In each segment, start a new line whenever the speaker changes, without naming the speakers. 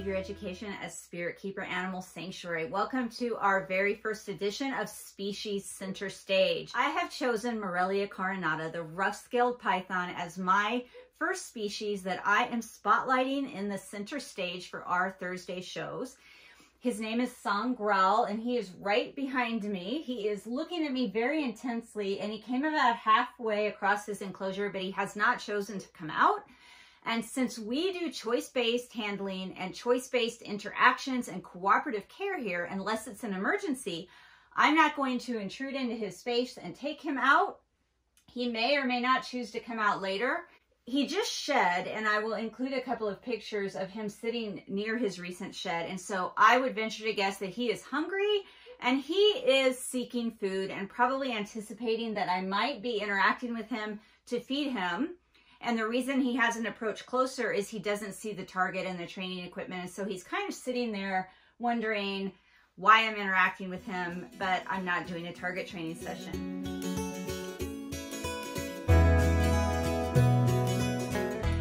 Behavior Education at Spirit Keeper Animal Sanctuary. Welcome to our very first edition of Species Center Stage. I have chosen Morelia carinata, the rough-scaled python, as my first species that I am spotlighting in the center stage for our Thursday shows. His name is Sangraal, and he is right behind me. He is looking at me very intensely, and he came about halfway across his enclosure, but he has not chosen to come out. And since we do choice-based handling and choice-based interactions and cooperative care here, unless it's an emergency, I'm not going to intrude into his space and take him out. He may or may not choose to come out later. He just shed, and I will include a couple of pictures of him sitting near his recent shed. And so I would venture to guess that he is hungry and he is seeking food and probably anticipating that I might be interacting with him to feed him and the reason he hasn't approached closer is he doesn't see the target and the training equipment. And so he's kind of sitting there wondering why I'm interacting with him, but I'm not doing a target training session.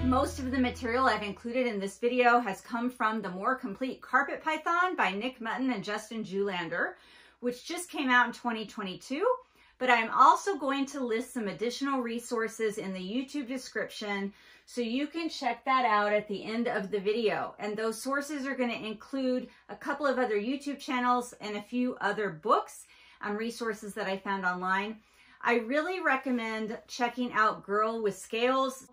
Most of the material I've included in this video has come from the More Complete Carpet Python by Nick Mutton and Justin Julander, which just came out in 2022 but I'm also going to list some additional resources in the YouTube description so you can check that out at the end of the video. And those sources are going to include a couple of other YouTube channels and a few other books and resources that I found online. I really recommend checking out Girl with Scales.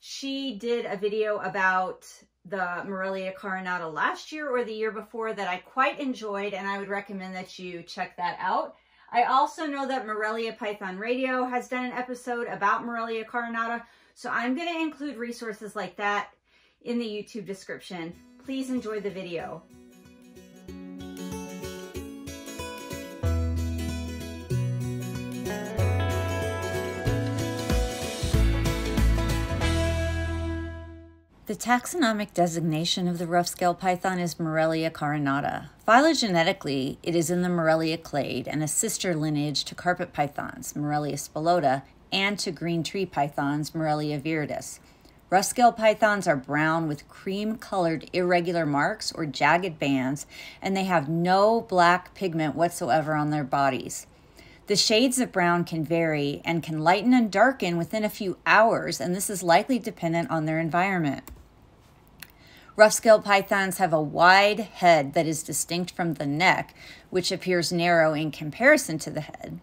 She did a video about the Morelia carinata last year or the year before that I quite enjoyed and I would recommend that you check that out. I also know that Morelia Python Radio has done an episode about Morelia carinata, so I'm going to include resources like that in the YouTube description. Please enjoy the video. The taxonomic designation of the rough-scale python is Morelia carinata. Phylogenetically, it is in the Morelia clade and a sister lineage to carpet pythons, Morelia spilota, and to green tree pythons, Morelia viridis. Rough-scale pythons are brown with cream-colored irregular marks or jagged bands, and they have no black pigment whatsoever on their bodies. The shades of brown can vary and can lighten and darken within a few hours, and this is likely dependent on their environment. Rough-scaled pythons have a wide head that is distinct from the neck, which appears narrow in comparison to the head.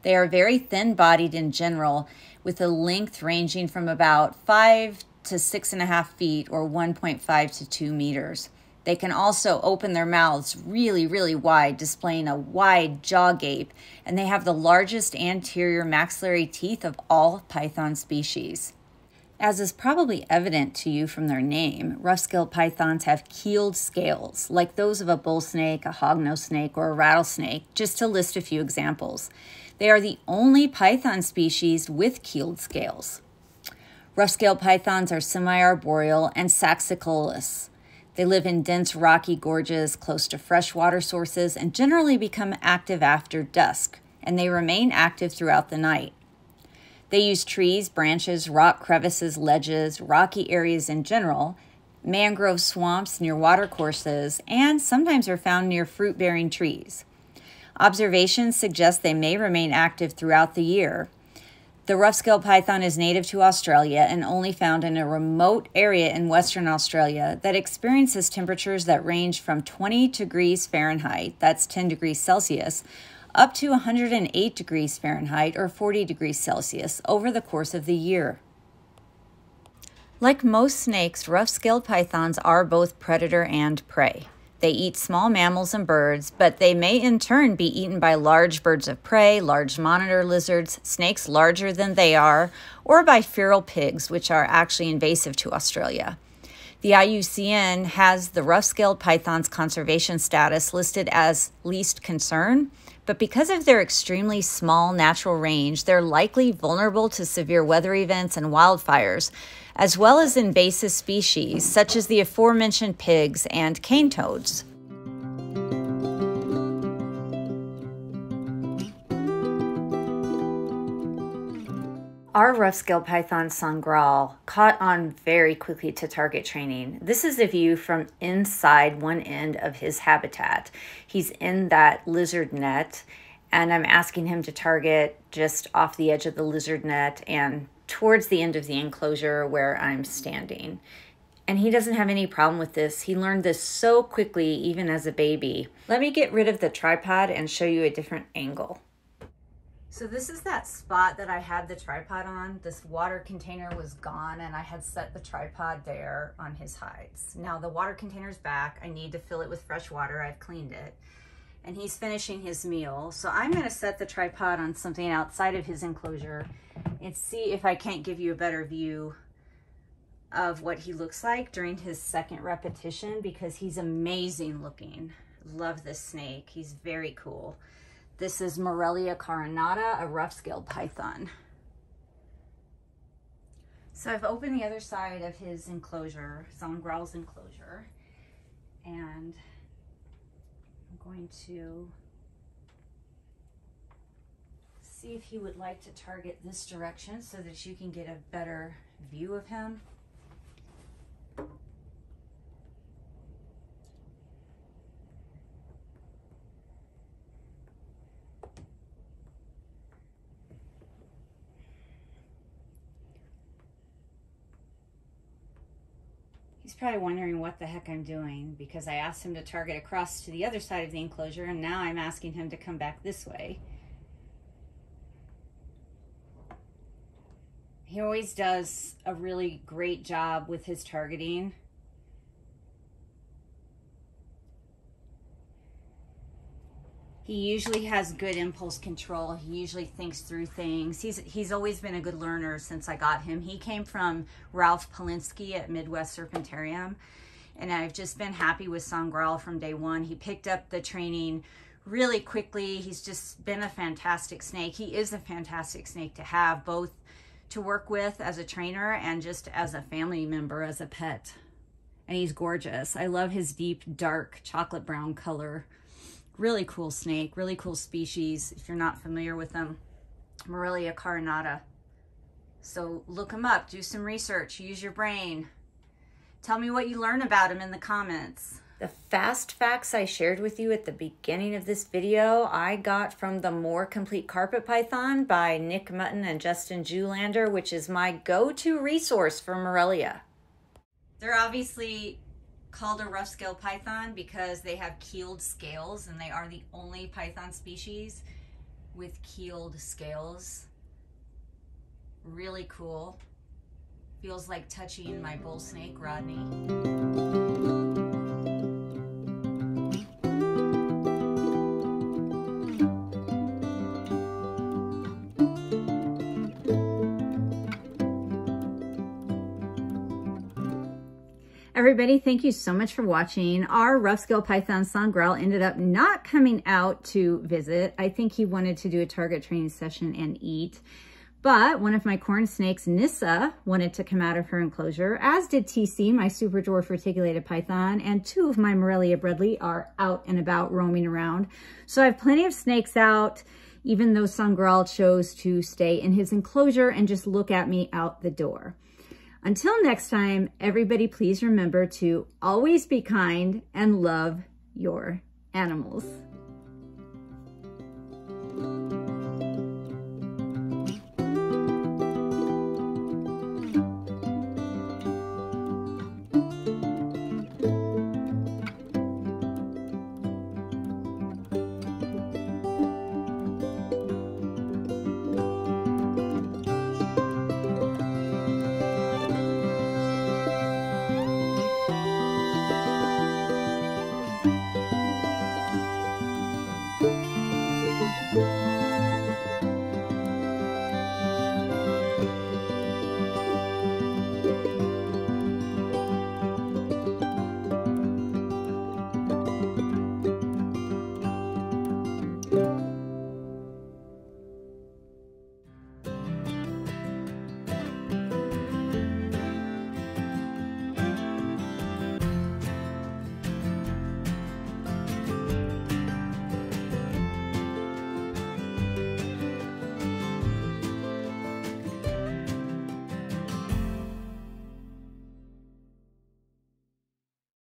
They are very thin-bodied in general, with a length ranging from about 5 to 6.5 feet or 1.5 to 2 meters. They can also open their mouths really, really wide, displaying a wide jaw gape, and they have the largest anterior maxillary teeth of all python species. As is probably evident to you from their name, rough-scaled pythons have keeled scales, like those of a bull snake, a hognose snake, or a rattlesnake, just to list a few examples. They are the only python species with keeled scales. Rough-scaled pythons are semi-arboreal and saxicolous. They live in dense rocky gorges close to freshwater sources and generally become active after dusk, and they remain active throughout the night. They use trees, branches, rock crevices, ledges, rocky areas in general, mangrove swamps near watercourses, and sometimes are found near fruit bearing trees. Observations suggest they may remain active throughout the year. The rough scale python is native to Australia and only found in a remote area in Western Australia that experiences temperatures that range from 20 degrees Fahrenheit, that's 10 degrees Celsius, up to 108 degrees Fahrenheit or 40 degrees Celsius over the course of the year. Like most snakes, rough-scaled pythons are both predator and prey. They eat small mammals and birds, but they may in turn be eaten by large birds of prey, large monitor lizards, snakes larger than they are, or by feral pigs, which are actually invasive to Australia. The IUCN has the rough-scaled python's conservation status listed as least concern, but because of their extremely small natural range, they're likely vulnerable to severe weather events and wildfires, as well as invasive species such as the aforementioned pigs and cane toads. Our rough scale python Sangraal caught on very quickly to target training. This is a view from inside one end of his habitat. He's in that lizard net and I'm asking him to target just off the edge of the lizard net and towards the end of the enclosure where I'm standing. And he doesn't have any problem with this. He learned this so quickly, even as a baby. Let me get rid of the tripod and show you a different angle. So this is that spot that I had the tripod on. This water container was gone and I had set the tripod there on his hides. Now the water container's back. I need to fill it with fresh water. I've cleaned it. And he's finishing his meal. So I'm gonna set the tripod on something outside of his enclosure and see if I can't give you a better view of what he looks like during his second repetition because he's amazing looking. Love this snake. He's very cool. This is Morelia carinata, a rough-scaled python. So I've opened the other side of his enclosure, Sangraal's enclosure, and I'm going to see if he would like to target this direction so that you can get a better view of him. He's probably wondering what the heck I'm doing because I asked him to target across to the other side of the enclosure and now I'm asking him to come back this way. He always does a really great job with his targeting. He usually has good impulse control. He usually thinks through things. He's he's always been a good learner since I got him. He came from Ralph Polinski at Midwest Serpentarium, and I've just been happy with Sangraal from day one. He picked up the training really quickly. He's just been a fantastic snake. He is a fantastic snake to have, both to work with as a trainer and just as a family member, as a pet. And he's gorgeous. I love his deep, dark, chocolate brown color. Really cool snake, really cool species. If you're not familiar with them, Morelia carinata. So look them up, do some research, use your brain. Tell me what you learn about them in the comments. The fast facts I shared with you at the beginning of this video, I got from the More Complete Carpet Python by Nick Mutton and Justin Julander, which is my go-to resource for Morelia. They're obviously called a rough scale python because they have keeled scales and they are the only python species with keeled scales. Really cool. Feels like touching my bull snake, Rodney. Everybody, thank you so much for watching. Our rough scale python Sangraal ended up not coming out to visit. I think he wanted to do a target training session and eat. But one of my corn snakes, Nissa, wanted to come out of her enclosure, as did TC, my super dwarf reticulated python, and two of my Morelia Bredli are out and about roaming around. So I have plenty of snakes out, even though Sangraal chose to stay in his enclosure and just look at me out the door. Until next time, everybody please remember to always be kind and love your animals.